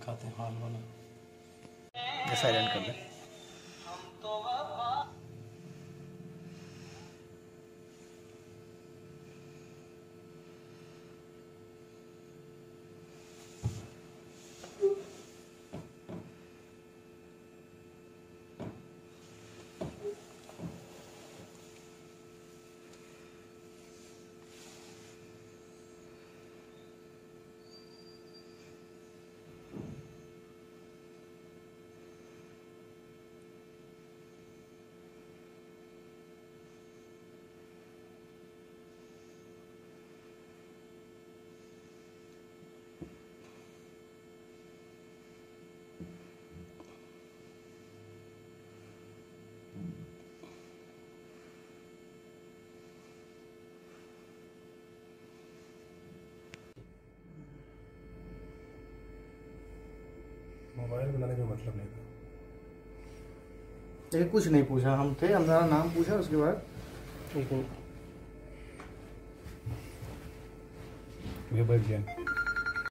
दिखाते हैं हाल वाला। साइलेंट कर दे। मोबाइल बनाने का मतलब नहीं था। लेकिन कुछ नहीं पूछा हम थे हमारा नाम पूछा उसके बाद। ये बैठ गया